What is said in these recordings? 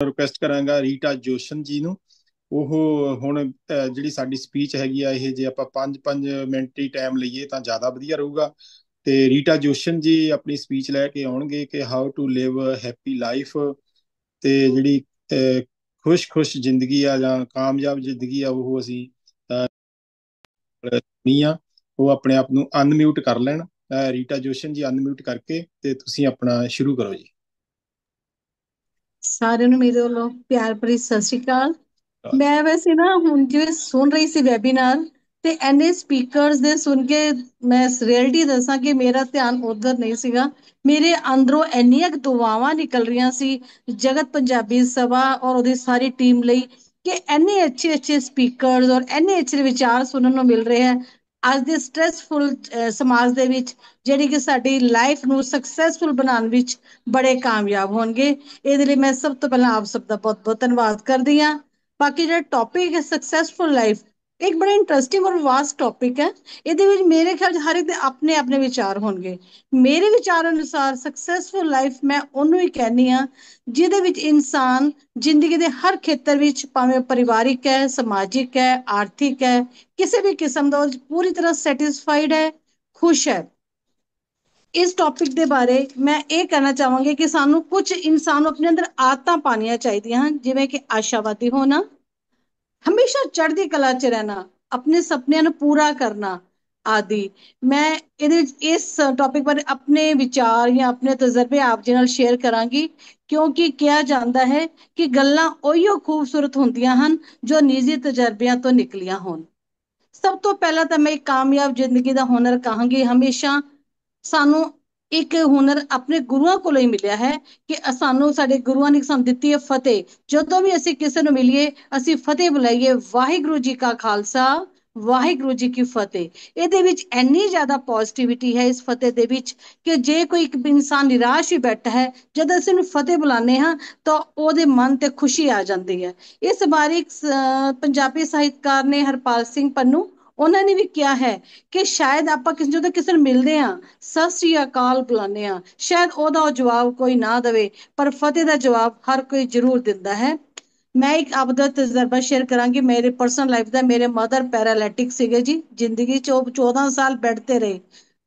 Request ਕਰਾਂਗਾ ਰੀਟਾ ਜੋਸ਼ਨ ਜੀ ਨੂੰ। ਉਹ ਹੁਣ ਜਿਹੜੀ ਸਾਡੀ ਸਪੀਚ ਹੈਗੀ ਆ, ਇਹ ਜੇ ਆਪਾਂ 5-5 ਮਿੰਟ ਹੀ ਟਾਈਮ ਲਈਏ ਤਾਂ ਜ਼ਿਆਦਾ ਵਧੀਆ ਰਹੂਗਾ। ਤੇ ਰੀਟਾ ਜੋਸ਼ਨ ਜੀ ਆਪਣੀ ਸਪੀਚ ਲੈ ਕੇ ਆਉਣਗੇ ਕਿ how to live happy life ਤੇ ਜਿਹੜੀ ਖੁਸ਼-ਖੁਸ਼ ਜ਼ਿੰਦਗੀ ਆ ਜਾਂ ਕਾਮਯਾਬ ਜ਼ਿੰਦਗੀ ਆ, ਉਹ ਅਸੀਂ ਮੀਆਂ ਉਹ ਆਪਣੇ ਆਪ ਨੂੰ ਅਨਮਿਊਟ ਕਰ ਲੈਣ। ਰੀਟਾ ਜੋਸ਼ਨ ਜੀ ਅਨਮਿਊਟ ਕਰਕੇ ਤੇ ਤੁਸੀਂ ਆਪਣਾ ਸ਼ੁਰੂ ਕਰੋ ਜੀ। ਸਾਰਿਆਂ ਨੂੰ ਮੇਰੇ ਵੱਲੋਂ ਪਿਆਰ ਭਰੀ ਸਤਿ ਸ਼੍ਰੀ ਅਕਾਲ। ਮੈਂ ਵੈਸੇ ਨਾ ਹੁਣ ਜਿਵੇਂ ਸੁਣ ਰਹੀ ਸੀ ਵੈਬੀਨਾਰ ਤੇ ਐਨੇ ਸਪੀਕਰਸ ਦੇ ਸੁਣ ਕੇ ਮੈਂ ਰਿਐਲਿਟੀ ਦੱਸਾਂ ਕਿ ਮੇਰਾ ਧਿਆਨ ਉਧਰ ਨਹੀਂ ਸੀਗਾ। ਮੇਰੇ ਅੰਦਰੋਂ ਇੰਨੀਆਂ ਦੁਆਵਾਂ ਨਿਕਲ ਰਹੀਆਂ ਸੀ, ਜਗਤ ਪੰਜਾਬੀ ਸਭਾ ਔਰ ਉਹਦੀ ਸਾਰੀ ਟੀਮ ਲਈ ਕਿ ਐਨੇ ਅੱਛੇ ਅੱਛੇ ਸਪੀਕਰਸ ਔਰ ਐਨੇ ਅੱਛੇ ਵਿਚਾਰ ਸੁਣਨ ਨੂੰ ਮਿਲ ਰਹੇ ਹੈ। ਅੱਜ ਦੇ ਸਟ੍ਰੈਸਫੁਲ ਸਮਾਜ ਦੇ ਵਿੱਚ ਜਿਹੜੀ ਕਿ ਸਾਡੀ ਲਾਈਫ ਨੂੰ ਸਕਸੈਸਫੁਲ ਬਣਾਉਣ ਵਿੱਚ ਬੜੇ ਕਾਮਯਾਬ ਹੋਣਗੇ। ਇਹਦੇ ਲਈ ਮੈਂ ਸਭ ਤੋਂ ਪਹਿਲਾਂ ਆਪ ਸਭ ਦਾ ਬਹੁਤ ਬਹੁਤ ਧੰਨਵਾਦ ਕਰਦੀ ਹਾਂ। ਬਾਕੀ ਜਿਹੜਾ ਟੌਪਿਕ ਹੈ ਸਕਸੈਸਫੁਲ ਲਾਈਫ ਇੱਕ ਬੜਾ ਇੰਟਰਸਟਿੰਗ ਔਰ ਵਾਸਟ ਟੌਪਿਕ ਹੈ। ਇਹਦੇ ਵਿੱਚ ਮੇਰੇ ਖਿਆਲ ਹਰ ਇੱਕ ਦੇ ਆਪਣੇ ਆਪਣੇ ਵਿਚਾਰ ਹੋਣਗੇ। ਮੇਰੇ ਵਿਚਾਰ ਅਨੁਸਾਰ ਸਕਸੈਸਫੁਲ ਲਾਈਫ ਮੈਂ ਉਹਨੂੰ ਹੀ ਕਹਿੰਨੀ ਆ ਜਿਹਦੇ ਵਿੱਚ ਇਨਸਾਨ ਜ਼ਿੰਦਗੀ ਦੇ ਹਰ ਖੇਤਰ ਵਿੱਚ ਭਾਵੇਂ ਪਰਿਵਾਰਿਕ ਹੈ, ਸਮਾਜਿਕ ਹੈ, ਆਰਥਿਕ ਹੈ, ਕਿਸੇ ਵੀ ਕਿਸਮ ਦਾ ਪੂਰੀ ਤਰ੍ਹਾਂ ਸੈਟੀਸਫਾਈਡ ਹੈ, ਖੁਸ਼ ਹੈ। ਇਸ ਟੌਪਿਕ ਦੇ ਬਾਰੇ ਮੈਂ ਇਹ ਕਹਿਣਾ ਚਾਹਾਂਗੀ ਕਿ ਸਾਨੂੰ ਕੁਝ ਇਨਸਾਨ ਨੂੰ ਆਪਣੇ ਅੰਦਰ ਆਦਤਾਂ ਪਾਣੀਆਂ ਚਾਹੀਦੀਆਂ ਹਨ, ਜਿਵੇਂ ਕਿ ਆਸ਼ਾਵਾਦੀ ਹੋਣਾ ਹਮੇਸ਼ਾ ਚੜ੍ਹਦੀ ਕਲਾ 'ਚ ਰਹਿਣਾ, ਆਪਣੇ ਸੁਪਨਿਆਂ ਨੂੰ ਪੂਰਾ ਕਰਨਾ ਆਦਿ। ਮੈਂ ਇਹਦੇ ਇਸ ਟੌਪਿਕ ਬਾਰੇ ਆਪਣੇ ਵਿਚਾਰ ਜਾਂ ਆਪਣੇ ਤਜਰਬੇ ਆਪ ਜੀ ਨਾਲ ਸ਼ੇਅਰ ਕਰਾਂਗੀ। ਕਿਉਂਕਿ ਕਿਹਾ ਜਾਂਦਾ ਹੈ ਕਿ ਗੱਲਾਂ ਉਹੀਓ ਖੂਬਸੂਰਤ ਹੁੰਦੀਆਂ ਹਨ ਜੋ ਨਿੱਜੀ ਤਜਰਬਿਆਂ ਤੋਂ ਨਿਕਲੀਆਂ ਹੋਣ। ਸਭ ਤੋਂ ਪਹਿਲਾਂ ਤਾਂ ਮੈਂ ਇੱਕ ਕਾਮਯਾਬ ਜ਼ਿੰਦਗੀ ਦਾ ਹੁਨਰ ਕਹਾਂਗੀ। ਹਮੇਸ਼ਾ ਸਾਨੂੰ ਇੱਕ ਹੁਨਰ ਆਪਣੇ ਗੁਰੂਆਂ ਕੋਲੋਂ ਹੀ ਮਿਲਿਆ ਹੈ ਕਿ ਸਾਨੂੰ ਸਾਡੇ ਗੁਰੂਆਂ ਨੇ ਸਾਨੂੰ ਦਿੱਤੀ ਹੈ ਫਤਿਹ। ਜਦੋਂ ਵੀ ਅਸੀਂ ਕਿਸੇ ਨੂੰ ਮਿਲੀਏ, ਅਸੀਂ ਫਤਿਹ ਬੁਲਾਈਏ, ਵਾਹਿਗੁਰੂ ਜੀ ਕਾ ਖਾਲਸਾ, ਵਾਹਿਗੁਰੂ ਜੀ ਕੀ ਫਤਿਹ। ਇਹਦੇ ਵਿੱਚ ਇੰਨੀ ਜ਼ਿਆਦਾ ਪੋਜ਼ਿਟਿਵਿਟੀ ਹੈ ਇਸ ਫਤਿਹ ਦੇ ਵਿੱਚ ਕਿ ਜੇ ਕੋਈ ਇੱਕ ਇਨਸਾਨ ਨਿਰਾਸ਼ ਹੀ ਬੈਠਾ ਹੈ, ਜਦ ਅਸੀਂ ਉਹਨੂੰ ਫਤਿਹ ਬੁਲਾਉਂਦੇ ਹਾਂ, ਤਾਂ ਉਹਦੇ ਮਨ ਤੇ ਖੁਸ਼ੀ ਆ ਜਾਂਦੀ ਹੈ। ਇਸ ਬਾਰੇ ਪੰਜਾਬੀ ਸਾਹਿਤਕਾਰ ਨੇ ਹਰਪਾਲ ਸਿੰਘ ਪੰਨੂ ਉਹਨਾਂ ਨੇ ਵੀ ਕਿਹਾ ਹੈ ਕਿ ਸ਼ਾਇਦ ਆਪਾਂ ਕਿਸੇ ਜਦੋਂ ਕਿਸੇ ਨੂੰ ਮਿਲਦੇ ਆ ਸਤਿ ਸ੍ਰੀ ਅਕਾਲ ਬੁਲਾਉਂਦੇ ਆ ਸ਼ਾਇਦ ਉਹਦਾ ਜਵਾਬ ਕੋਈ ਨਾ ਦੇਵੇ, ਪਰ ਫਤਿਹ ਦਾ ਜਵਾਬ ਹਰ ਕੋਈ ਜ਼ਰੂਰ ਦਿੰਦਾ ਹੈ। ਮੈਂ ਇੱਕ ਆਪਦਾ ਤਜਰਬਾ ਸ਼ੇਅਰ ਕਰਾਂਗੀ, ਮੇਰੇ ਪਰਸਨਲ ਲਾਈਫ ਦਾ, ਮੇਰੇ ਮਦਰ ਪੈਰਾਲਿਟਿਕ ਸੀਗੇ ਜੀ, ਜ਼ਿੰਦਗੀ 'ਚ ਉਹ 14 ਸਾਲ ਬੈੱਡ ਤੇ ਰਹੇ,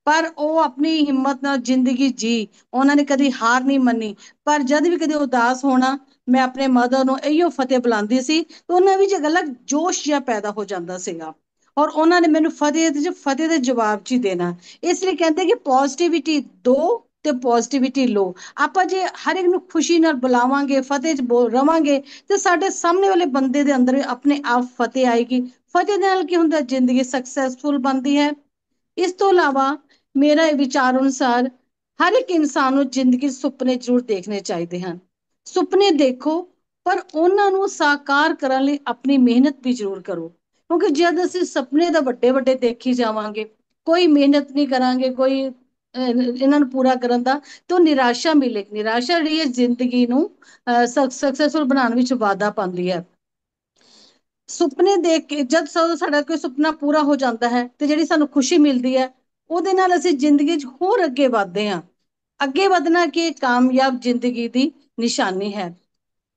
ਪਰ ਉਹ ਆਪਣੀ ਹਿੰਮਤ ਨਾਲ ਜ਼ਿੰਦਗੀ ਜੀ, ਉਹਨਾਂ ਨੇ ਕਦੀ ਹਾਰ ਨਹੀਂ ਮੰਨੀ, ਪਰ ਜਦ ਵੀ ਕਦੇ ਉਦਾਸ ਹੋਣਾ, ਮੈਂ ਆਪਣੇ ਮਦਰ ਨੂੰ ਇਹੀਓ ਫਤਿਹ ਬੁਲਾਉਂਦੀ ਸੀ, ਤੇ ਉਹਨਾਂ ਵਿੱਚ ਇੱਕ ਅਲੱਗ ਜੋਸ਼ ਜਿਹਾ ਪੈਦਾ ਹੋ ਜਾਂਦਾ ਸੀਗਾ। ਔਰ ਉਹਨਾਂ ਨੇ ਮੈਨੂੰ ਫਤਿਹ ਦੇ ਫਤਿਹ ਦੇ ਜਵਾਬ 'ਚ ਹੀ ਦੇਣਾ। ਇਸ ਲਈ ਕਹਿੰਦੇ ਕਿ ਪੋਜ਼ਿਟਿਵਿਟੀ ਦੋ ਤੇ ਪੋਜ਼ਿਟਿਵਿਟੀ ਲੋ ਆਪਾਂ ਜੇ ਹਰ ਇੱਕ ਨੂੰ ਖੁਸ਼ੀ ਨਾਲ ਬੁਲਾਵਾਂਗੇ, ਫਤਿਹ 'ਚ ਬੋਲ ਰਵਾਂਗੇ, ਤੇ ਸਾਡੇ ਸਾਹਮਣੇ ਵਾਲੇ ਬੰਦੇ ਦੇ ਅੰਦਰ ਆਪਣੇ ਆਪ ਫਤਿਹ ਆਏਗੀ। ਫਤਿਹ ਦੇ ਨਾਲ ਕੀ ਹੁੰਦਾ? ਜ਼ਿੰਦਗੀ ਸਕਸੈਸਫੁਲ ਬਣਦੀ ਹੈ। ਇਸ ਤੋਂ ਇਲਾਵਾ ਮੇਰਾ ਵਿਚਾਰ ਅਨੁਸਾਰ ਹਰ ਇੱਕ ਇਨਸਾਨ ਨੂੰ ਜ਼ਿੰਦਗੀ ਸੁਪਨੇ ਜ਼ਰੂਰ ਦੇਖਣੇ ਚਾਹੀਦੇ ਹਨ। ਸੁਪਨੇ ਦੇਖੋ, ਪਰ ਉਹਨਾਂ ਨੂੰ ਸਾਕਾਰ ਕਰਨ ਲਈ ਆਪਣੀ ਮਿਹਨਤ ਵੀ ਜ਼ਰੂਰ ਕਰੋ। ਕਿਉਂਕਿ ਜਦ ਅਸੀਂ ਸੁਪਨੇ ਦਾ ਵੱਡੇ ਵੱਡੇ ਦੇਖੀ ਜਾਵਾਂਗੇ, ਕੋਈ ਮਿਹਨਤ ਨਹੀਂ ਕਰਾਂਗੇ, ਕੋਈ ਇਹਨਾਂ ਨੂੰ ਪੂਰਾ ਕਰਨ ਦਾ, ਤਾਂ ਨਿਰਾਸ਼ਾ ਮਿਲੇ। ਨਿਰਾਸ਼ਾ ਜਿਹੜੀ ਹੈ ਜ਼ਿੰਦਗੀ ਨੂੰ ਸਕਸੈਸਫੁਲ ਬਣਾਉਣ ਵਿੱਚ ਵਾਧਾ ਪਾਉਂਦੀ ਹੈ। ਸੁਪਨੇ ਦੇਖ ਕੇ, ਜਦ ਸਾਡਾ ਕੋਈ ਸੁਪਨਾ ਪੂਰਾ ਹੋ ਜਾਂਦਾ ਹੈ, ਤੇ ਜਿਹੜੀ ਸਾਨੂੰ ਖੁਸ਼ੀ ਮਿਲਦੀ ਹੈ, ਉਹਦੇ ਨਾਲ ਅਸੀਂ ਜ਼ਿੰਦਗੀ 'ਚ ਹੋਰ ਅੱਗੇ ਵਧਦੇ ਹਾਂ। ਅੱਗੇ ਵਧਣਾ ਕਿ ਕਾਮਯਾਬ ਜ਼ਿੰਦਗੀ ਦੀ ਨਿਸ਼ਾਨੀ ਹੈ।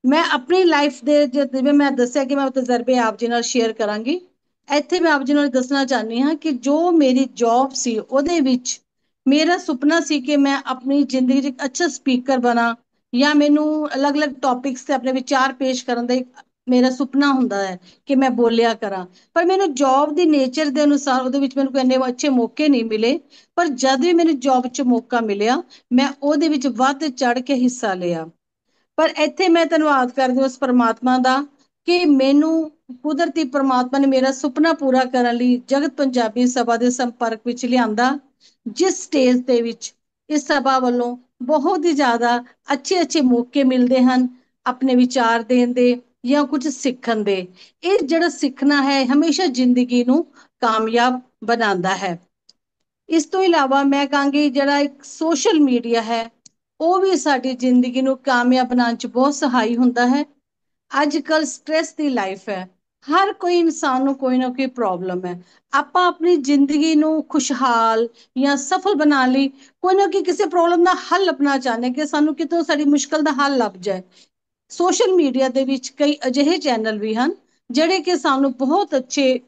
ਮੈਂ ਆਪਣੀ ਲਾਈਫ ਦੇ ਜਿਵੇਂ ਮੈਂ ਦੱਸਿਆ ਕਿ ਮੈਂ ਤਜਰਬੇ ਆਪ ਜੀ ਨਾਲ ਸ਼ੇਅਰ ਕਰਾਂਗੀ, ਇੱਥੇ ਮੈਂ ਆਪ ਜੀ ਨਾਲ ਦੱਸਣਾ ਚਾਹਨੀ ਹਾਂ ਕਿ ਜੋ ਮੇਰੀ ਜੌਬ ਸੀ, ਉਹਦੇ ਵਿੱਚ ਮੇਰਾ ਸੁਪਨਾ ਸੀ ਕਿ ਮੈਂ ਆਪਣੀ ਜ਼ਿੰਦਗੀ 'ਚ ਇੱਕ ਅੱਛਾ ਸਪੀਕਰ ਬਣਾ ਜਾਂ ਮੈਨੂੰ ਅਲੱਗ-ਅਲੱਗ ਟੌਪਿਕਸ ਤੇ ਆਪਣੇ ਵਿਚਾਰ ਪੇਸ਼ ਕਰਨ ਦਾ ਮੇਰਾ ਸੁਪਨਾ ਹੁੰਦਾ ਹੈ ਕਿ ਮੈਂ ਬੋਲਿਆ ਕਰਾਂ। ਪਰ ਮੈਨੂੰ ਜੌਬ ਦੀ ਨੇਚਰ ਦੇ ਅਨੁਸਾਰ ਉਹਦੇ ਵਿੱਚ ਮੈਨੂੰ ਕੋਈ ਇੰਨੇ ਅੱਛੇ ਮੌਕੇ ਨਹੀਂ ਮਿਲੇ, ਪਰ ਜਦ ਵੀ ਮੈਨੂੰ ਜੌਬ 'ਚ ਮੌਕਾ ਮਿਲਿਆ, ਮੈਂ ਉਹਦੇ ਵਿੱਚ ਵੱਧ ਚੜ ਕੇ ਹਿੱਸਾ ਲਿਆ। ਪਰ ਇੱਥੇ ਮੈਂ ਧੰਨਵਾਦ ਕਰਦੀ ਉਸ ਪਰਮਾਤਮਾ ਦਾ ਕਿ ਮੈਨੂੰ ਕੁਦਰਤੀ ਪਰਮਾਤਮਾ ਨੇ ਮੇਰਾ ਸੁਪਨਾ ਪੂਰਾ ਕਰਨ ਲਈ ਜਗਤ ਪੰਜਾਬੀ ਸਭਾ ਦੇ ਸੰਪਰਕ ਵਿੱਚ ਲਿਆਂਦਾ, ਜਿਸ ਸਟੇਜ ਦੇ ਵਿੱਚ ਇਸ ਸਭਾ ਵੱਲੋਂ ਬਹੁਤ ਹੀ ਜ਼ਿਆਦਾ ਅੱਛੇ ਅੱਛੇ ਮੌਕੇ ਮਿਲਦੇ ਹਨ, ਆਪਣੇ ਵਿਚਾਰ ਦੇਣ ਦੇ ਜਾਂ ਕੁਝ ਸਿੱਖਣ ਦੇ। ਇਹ ਜਿਹੜਾ ਸਿੱਖਣਾ ਹੈ ਹਮੇਸ਼ਾ ਜ਼ਿੰਦਗੀ ਨੂੰ ਕਾਮਯਾਬ ਬਣਾਉਂਦਾ ਹੈ। ਇਸ ਤੋਂ ਇਲਾਵਾ ਮੈਂ ਕਹਾਂਗੀ ਜਿਹੜਾ ਇੱਕ ਸੋਸ਼ਲ ਮੀਡੀਆ ਹੈ ਉਹ ਵੀ ਸਾਡੀ ਜ਼ਿੰਦਗੀ ਨੂੰ ਕਾਮਯਾਬ ਬਣਾਉਣ 'ਚ ਬਹੁਤ ਸਹਾਈ ਹੁੰਦਾ ਹੈ। ਅੱਜ ਕੱਲ ਸਟ्रेस ਦੀ ਲਾਈਫ ਹੈ। ਹਰ ਕੋਈ ਇਨਸਾਨ ਨੂੰ ਕੋਈ ਨਾ ਕੋਈ ਪ੍ਰੋਬਲਮ ਹੈ। ਆਪਾਂ ਆਪਣੀ ਜ਼ਿੰਦਗੀ ਨੂੰ ਖੁਸ਼ਹਾਲ ਜਾਂ ਸਫਲ ਬਣਾਉਣ ਲਈ ਕੋਈ ਨਾ ਕੋਈ ਕਿਸੇ ਪ੍ਰੋਬਲਮ ਦਾ ਹੱਲ ਲੱਭਣਾ ਚਾਹੁੰਦੇ ਕਿ ਸਾਨੂੰ ਕਿਤੋਂ ਸਾਡੀ ਮੁਸ਼ਕਲ ਦਾ ਹੱਲ ਲੱਭ ਜਾਏ। ਸੋਸ਼ਲ ਮੀਡੀਆ ਦੇ ਵਿੱਚ ਕਈ ਅਜਿਹੇ ਚੈਨਲ ਵੀ ਹਨ, ਜਿਹੜੇ ਕਿ ਸਾਨੂੰ ਬਹੁਤ ਅੱਛੇ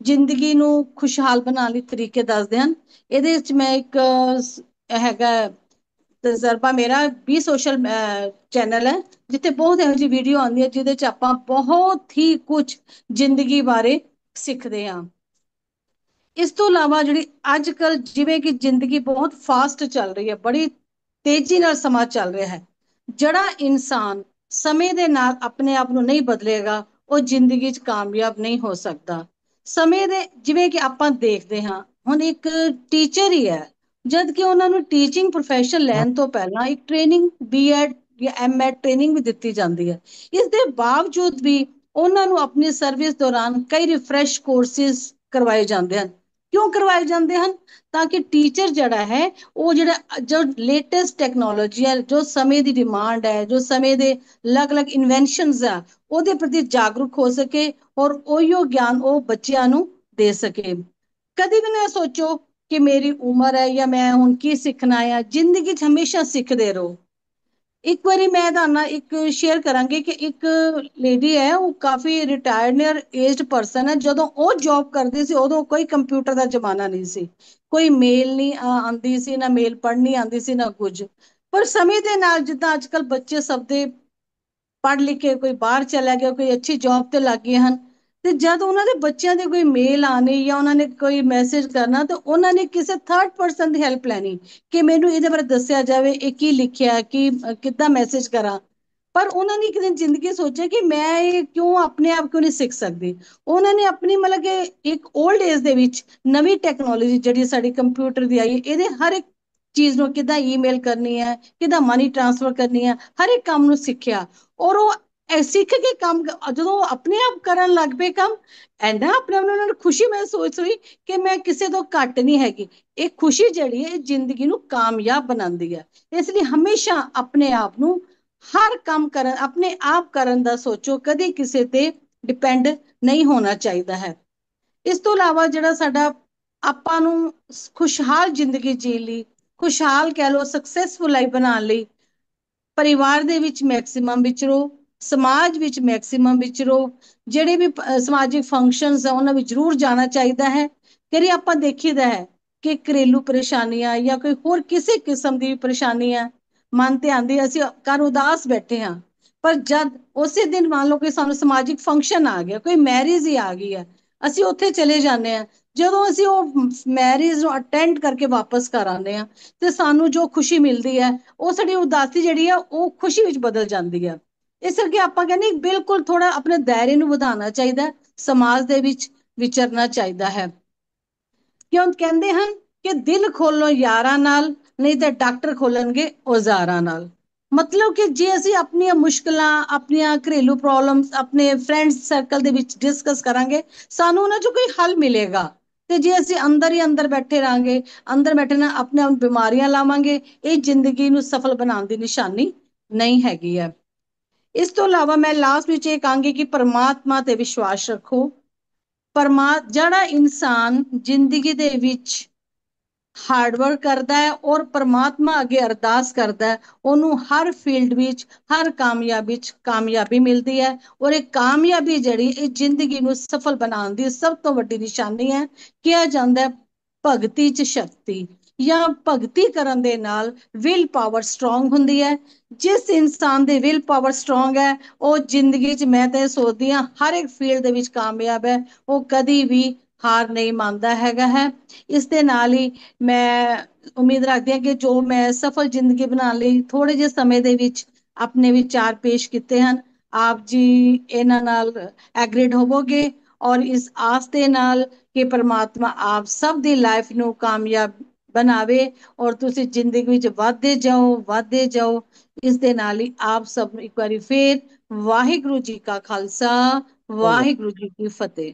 ਜ਼ਿੰਦਗੀ ਨੂੰ ਖੁਸ਼ਹਾਲ ਬਣਾਉਣ ਲਈ ਤਰੀਕੇ ਦੱਸਦੇ ਹਨ। ਇਹਦੇ ਵਿੱਚ ਮੈਂ ਇੱਕ ਹੈਗਾ ਤਜਰਬਾ ਮੇਰਾ ਵੀ ਸੋਸ਼ਲ ਚੈਨਲ ਹੈ, ਜਿੱਥੇ ਬਹੁਤ ਇਹੋ ਜਿਹੀ ਵੀਡੀਓ ਆਉਂਦੀ ਹੈ, ਜਿਹਦੇ ਚ ਆਪਾਂ ਬਹੁਤ ਹੀ ਕੁਝ ਜ਼ਿੰਦਗੀ ਬਾਰੇ ਸਿੱਖਦੇ ਹਾਂ। ਇਸ ਤੋਂ ਇਲਾਵਾ ਜਿਹੜੀ ਅੱਜ ਕੱਲ ਜਿਵੇਂ ਕਿ ਜ਼ਿੰਦਗੀ ਬਹੁਤ ਫਾਸਟ ਚੱਲ ਰਹੀ ਹੈ, ਬੜੀ ਤੇਜ਼ੀ ਨਾਲ ਸਮਾਂ ਚੱਲ ਰਿਹਾ ਹੈ, ਜਿਹੜਾ ਇਨਸਾਨ ਸਮੇਂ ਦੇ ਨਾਲ ਆਪਣੇ ਆਪ ਨੂੰ ਨਹੀਂ ਬਦਲੇਗਾ, ਉਹ ਜ਼ਿੰਦਗੀ 'ਚ ਕਾਮਯਾਬ ਨਹੀਂ ਹੋ ਸਕਦਾ। ਸਮੇਂ ਦੇ, ਜਿਵੇਂ ਕਿ ਆਪਾਂ ਦੇਖਦੇ ਹਾਂ, ਹੁਣ ਇੱਕ ਟੀਚਰ ਹੀ ਹੈ ਜਦ ਕਿ ਉਹਨਾਂ ਨੂੰ ਟੀਚਿੰਗ ਪ੍ਰੋਫੈਸ਼ਨ ਲੈਣ ਤੋਂ ਪਹਿਲਾਂ ਇੱਕ ਟ੍ਰੇਨਿੰਗ ਬੀਐਡ ਜਾਂ ਐਮਐਡ ਟ੍ਰੇਨਿੰਗ ਵੀ ਦਿੱਤੀ ਜਾਂਦੀ ਹੈ। ਇਸ ਦੇ ਬਾਵਜੂਦ ਵੀ ਉਹਨਾਂ ਨੂੰ ਆਪਣੀ ਸਰਵਿਸ ਦੌਰਾਨ ਕਈ ਰਿਫਰੈਸ਼ ਕੋਰਸਿਸ ਕਰਵਾਏ ਜਾਂਦੇ ਹਨ। ਕਿਉਂ ਕਰਵਾਏ ਜਾਂਦੇ ਹਨ? ਤਾਂ ਕਿ ਟੀਚਰ ਜਿਹੜਾ ਹੈ, ਉਹ ਜਿਹੜਾ ਜੋ ਲੇਟੈਸਟ ਟੈਕਨੋਲੋਜੀ ਹੈ, ਜੋ ਸਮੇਂ ਦੀ ਡਿਮਾਂਡ ਹੈ, ਜੋ ਸਮੇਂ ਦੇ ਅਲੱਗ-ਅਲੱਗ ਇਨਵੈਂਸ਼ਨਸ ਆ, ਉਹਦੇ ਪ੍ਰਤੀ ਜਾਗਰੂਕ ਹੋ ਸਕੇ ਔਰ ਉਹੀਓ ਗਿਆਨ ਉਹ ਬੱਚਿਆਂ ਨੂੰ ਦੇ ਸਕੇ। ਕਦੀ ਵੀ ਨਾ ਸੋਚੋ ਕਿ ਮੇਰੀ ਉਮਰ ਹੈ ਜਾਂ ਮੈਂ ਹੁਣ ਕੀ ਸਿੱਖਣਾ ਹੈ ਜ਼ਿੰਦਗੀ 'ਚ ਹਮੇਸ਼ਾ ਸਿੱਖਦੇ ਰਹੋ। ਇੱਕ ਵਾਰੀ ਮੈਂ ਤੁਹਾਨੂੰ ਇੱਕ ਸ਼ੇਅਰ ਕਰਾਂਗੀ ਕਿ ਇੱਕ ਲੇਡੀ ਹੈ, ਉਹ ਕਾਫੀ ਰਿਟਾਇਰਡ ਨੀਅਰ ਏਜਡ ਪਰਸਨ ਹੈ। ਜਦੋਂ ਉਹ ਜੌਬ ਕਰਦੀ ਸੀ, ਉਦੋਂ ਕੋਈ ਕੰਪਿਊਟਰ ਦਾ ਜ਼ਮਾਨਾ ਨਹੀਂ ਸੀ। ਕੋਈ ਮੇਲ ਨਹੀਂ ਆਂਦੀ ਸੀ, ਨਾ ਮੇਲ ਪੜ੍ਹਨੀ ਆਂਦੀ ਸੀ, ਨਾ ਕੁਝ। ਪਰ ਸਮੇਂ ਦੇ ਨਾਲ ਜਿੱਦਾਂ ਅੱਜਕੱਲ ਬੱਚੇ ਸਭ ਦੇ ਪੜ੍ਹ ਲਿਖ ਕੇ ਕੋਈ ਬਾਹਰ ਚਲਾ ਗਿਆ, ਕੋਈ ਅੱਛੀ ਜੌਬ ਤੇ ਲੱਗ ਗਏ ਹਨ ਤੇ ਜਦ ਉਹਨਾਂ ਦੇ ਬੱਚਿਆਂ ਦੇ ਕੋਈ ਮੇਲ ਆਣੀ ਜਾਂ ਉਹਨਾਂ ਨੇ ਕੋਈ ਮੈਸੇਜ ਕਰਨਾ, ਤਾਂ ਉਹਨਾਂ ਨੇ ਕਿਸੇ ਥਰਡ ਪਰਸਨ ਦੀ ਹੈਲਪ ਲੈਣੀ ਕਿ ਮੈਨੂੰ ਇਹਦੇ ਬਾਰੇ ਦੱਸਿਆ ਜਾਵੇ, ਇਹ ਕੀ ਲਿਖਿਆ, ਕਿ ਕਿੱਦਾਂ ਮੈਸੇਜ ਕਰਾਂ। ਪਰ ਉਹਨਾਂ ਨੇ ਇੱਕ ਦਿਨ ਜ਼ਿੰਦਗੀ ਸੋਚਿਆ ਕਿ ਮੈਂ ਇਹ ਕਿਉਂ ਆਪਣੇ ਆਪ ਕਿਉਂ ਨਹੀਂ ਸਿੱਖ ਸਕਦੀ? ਉਹਨਾਂ ਨੇ ਆਪਣੀ ਮਤਲਬ ਕਿ ਇੱਕ 올ਡ ਏਜ ਦੇ ਵਿੱਚ ਨਵੀਂ ਟੈਕਨੋਲੋਜੀ ਜਿਹੜੀ ਸਾਡੀ ਕੰਪਿਊਟਰ ਦੀ ਆਈ, ਇਹਦੇ ਹਰ ਇੱਕ ਚੀਜ਼ ਨੂੰ ਕਿਦਾਂ ਈਮੇਲ ਕਰਨੀ ਹੈ, ਕਿਦਾਂ ਮਨੀ ਟ੍ਰਾਂਸਫਰ ਕਰਨੀ ਹੈ, ਹਰ ਇੱਕ ਕੰਮ ਨੂੰ ਸਿੱਖਿਆ। ਔਰ ਉਹ ਸਿੱਖ ਕੇ ਕੰਮ ਜਦੋਂ ਆਪਣੇ ਆਪ ਕਰਨ ਲੱਗ ਪਏ ਕੰਮ ਐਨਾ ਆਪਣੇ ਆਪ ਨੂੰ ਉਹਨਾਂ ਨੂੰ ਖੁਸ਼ੀ ਮਹਿਸੂਸ ਹੋਈ ਕਿ ਮੈਂ ਕਿਸੇ ਤੋਂ ਘੱਟ ਨਹੀਂ ਹੈਗੀ। ਇਹ ਖੁਸ਼ੀ ਜਿਹੜੀ ਹੈ ਜ਼ਿੰਦਗੀ ਨੂੰ ਕਾਮਯਾਬ ਬਣਾਉਂਦੀ ਹੈ। ਇਸ ਲਈ ਹਮੇਸ਼ਾ ਆਪਣੇ ਆਪ ਨੂੰ ਹਰ ਕੰਮ ਕਰਨ, ਆਪਣੇ ਆਪ ਕਰਨ ਦਾ ਸੋਚੋ, ਕਦੇ ਕਿਸੇ ਤੇ ਡਿਪੈਂਡ ਨਹੀਂ ਹੋਣਾ ਚਾਹੀਦਾ ਹੈ। ਇਸ ਤੋਂ ਇਲਾਵਾ ਜਿਹੜਾ ਸਾਡਾ ਆਪਾਂ ਨੂੰ ਖੁਸ਼ਹਾਲ ਜ਼ਿੰਦਗੀ ਜੀਣ ਲਈ, ਖੁਸ਼ਹਾਲ ਕਹਿ ਲੋ ਸਕਸੈਸਫੁਲ ਲਾਈਫ ਬਣਾਉਣ ਲਈ, ਪਰਿਵਾਰ ਦੇ ਵਿੱਚ ਮੈਕਸਿਮਮ ਵਿਚਰੋ ਸਮਾਜ ਵਿੱਚ ਮੈਕਸਿਮਮ ਵਿਚਰੋ, ਜਿਹੜੇ ਵੀ ਸਮਾਜਿਕ ਫੰਕਸ਼ਨਸ ਆ, ਉਹਨਾਂ ਵਿੱਚ ਜ਼ਰੂਰ ਜਾਣਾ ਚਾਹੀਦਾ ਹੈ। ਕਿ ਆਪਾਂ ਦੇਖੀਦਾ ਹੈ ਕਿ ਘਰੇਲੂ ਪਰੇਸ਼ਾਨੀਆਂ ਜਾਂ ਕੋਈ ਹੋਰ ਕਿਸੇ ਕਿਸਮ ਦੀ ਪਰੇਸ਼ਾਨੀ ਹੈ ਮਨ ਤੇ ਆਂਦੀ ਅਸੀਂ ਕਰ ਉਦਾਸ ਬੈਠੇ ਹਾਂ। ਪਰ ਜਦ ਉਸੇ ਦਿਨ ਮੰਨ ਲਓ ਕਿ ਸਾਨੂੰ ਸਮਾਜਿਕ ਫੰਕਸ਼ਨ ਆ ਗਿਆ, ਕੋਈ ਮੈਰਿਜ ਹੀ ਆ ਗਈ ਹੈ ਅਸੀਂ ਉੱਥੇ ਚਲੇ ਜਾਂਦੇ ਆ ਜਦੋਂ ਅਸੀਂ ਉਹ ਮੈਰਿਜ ਨੂੰ ਅਟੈਂਡ ਕਰਕੇ ਵਾਪਸ ਘਰ ਆਉਂਦੇ ਆ ਤੇ ਸਾਨੂੰ ਜੋ ਖੁਸ਼ੀ ਮਿਲਦੀ ਹੈ, ਉਹ ਸਾਡੀ ਉਦਾਸੀ ਜਿਹੜੀ ਆ, ਉਹ ਖੁਸ਼ੀ ਵਿੱਚ ਬਦਲ ਜਾਂਦੀ ਹੈ ਇਸ ਕਰਕੇ ਆਪਾਂ ਕਹਿੰਦੇ ਬਿਲਕੁਲ ਥੋੜਾ ਆਪਣੇ ਦਾਇਰੇ ਨੂੰ ਵਧਾਉਣਾ ਚਾਹੀਦਾ ਸਮਾਜ ਦੇ ਵਿੱਚ ਵਿਚਰਨਾ ਚਾਹੀਦਾ ਹੈ। ਕਿਉਂ ਕਹਿੰਦੇ ਹਨ ਕਿ ਦਿਲ ਖੋਲੋ ਯਾਰਾਂ ਨਾਲ, ਨਹੀਂ ਤਾਂ ਡਾਕਟਰ ਖੋਲਣਗੇ ਔਜ਼ਾਰਾਂ ਨਾਲ। ਮਤਲਬ ਕਿ ਜੇ ਅਸੀਂ ਆਪਣੀਆਂ ਮੁਸ਼ਕਲਾਂ, ਆਪਣੀਆਂ ਘਰੇਲੂ ਪ੍ਰੋਬਲਮਸ ਆਪਣੇ ਫਰੈਂਡਸ ਸਰਕਲ ਦੇ ਵਿੱਚ ਡਿਸਕਸ ਕਰਾਂਗੇ, ਸਾਨੂੰ ਉਹਨਾਂ 'ਚੋਂ ਕੋਈ ਹੱਲ ਮਿਲੇਗਾ। ਤੇ ਜੇ ਅਸੀਂ ਅੰਦਰ ਹੀ ਅੰਦਰ ਬੈਠੇ ਰਾਂਗੇ ਅੰਦਰ ਬੈਠੇ ਨਾ ਆਪਣੇ ਆਪ ਬਿਮਾਰੀਆਂ ਲਾਵਾਂਗੇ, ਇਹ ਜ਼ਿੰਦਗੀ ਨੂੰ ਸਫਲ ਬਣਾਉਣ ਦੀ ਨਿਸ਼ਾਨੀ ਨਹੀਂ ਹੈਗੀ ਹੈ। ਇਸ ਤੋਂ ਇਲਾਵਾ ਮੈਂ ਲਾਸਟ ਵਿੱਚ ਇਹ ਕਹਾਂਗੀ ਕਿ ਪਰਮਾਤਮਾ ਤੇ ਵਿਸ਼ਵਾਸ ਰੱਖੋ। ਪਰਮਾ ਜਿਹੜਾ ਇਨਸਾਨ ਜ਼ਿੰਦਗੀ ਦੇ ਵਿੱਚ ਹਾਰਡਵਰਕ ਕਰਦਾ ਹੈ ਔਰ ਪਰਮਾਤਮਾ ਅੱਗੇ ਅਰਦਾਸ ਕਰਦਾ ਹੈ, ਉਹਨੂੰ ਹਰ ਫੀਲਡ ਵਿੱਚ, ਹਰ ਕਾਮਯਾਬੀ ਵਿੱਚ ਕਾਮਯਾਬੀ ਮਿਲਦੀ ਹੈ ਔਰ ਇਹ ਕਾਮਯਾਬੀ ਜਿਹੜੀ, ਇਹ ਜ਼ਿੰਦਗੀ ਨੂੰ ਸਫਲ ਬਣਾਉਣ ਦੀ ਸਭ ਤੋਂ ਵੱਡੀ ਨਿਸ਼ਾਨੀ ਹੈ, ਕਿਹਾ ਜਾਂਦਾ ਹੈ ਭਗਤੀ ਚ ਸ਼ਕਤੀ। ਜਾਂ ਭਗਤੀ ਕਰਨ ਦੇ ਨਾਲ ਵਿਲ ਪਾਵਰ ਸਟਰੋਂਗ ਹੁੰਦੀ ਹੈ। ਜਿਸ ਇਨਸਾਨ ਦੇ ਵਿਲ ਪਾਵਰ ਸਟਰੋਂਗ ਹੈ, ਉਹ ਜ਼ਿੰਦਗੀ 'ਚ ਮੈਂ ਤਾਂ ਸੋਚਦੀ ਹਾਂ, ਹਰ ਇੱਕ ਫੀਲਡ ਦੇ ਵਿੱਚ ਕਾਮਯਾਬ ਹੈ, ਉਹ ਕਦੀ ਵੀ ਹਾਰ ਨਹੀਂ ਮੰਨਦਾ ਹੈਗਾ ਹੈ। ਇਸ ਦੇ ਨਾਲ ਹੀ ਮੈਂ ਉਮੀਦ ਰੱਖਦੀ ਹਾਂ ਕਿ ਜੋ ਮੈਂ ਸਫਲ ਜ਼ਿੰਦਗੀ ਬਣਾਉਣ ਲਈ ਥੋੜੇ ਜਿਹੇ ਸਮੇਂ ਦੇ ਵਿੱਚ ਆਪਣੇ ਵਿਚਾਰ ਪੇਸ਼ ਕੀਤੇ ਹਨ, ਆਪ ਜੀ ਇਹਨਾਂ ਨਾਲ ਐਗਰੀਡ ਹੋਵੋਗੇ ਔਰ ਇਸ ਆਸ ਦੇ ਨਾਲ ਕਿ ਪਰਮਾਤਮਾ ਆਪ ਸਭ ਦੀ ਲਾਈਫ ਨੂੰ ਕਾਮਯਾਬ ਬਣਾਵੇ ਔਰ ਤੁਸੀਂ ਜ਼ਿੰਦਗੀ ਵਿੱਚ ਵਧਦੇ ਜਾਓ ਵਧਦੇ ਜਾਓ। ਇਸ ਦੇ ਨਾਲ ਹੀ ਆਪ ਸਭ ਨੂੰ ਇੱਕ ਵਾਰੀ ਫੇਰ ਵਾਹਿਗੁਰੂ ਜੀ ਕਾ ਖਾਲਸਾ ਵਾਹਿਗੁਰੂ ਜੀ ਕੀ ਫਤਿਹ।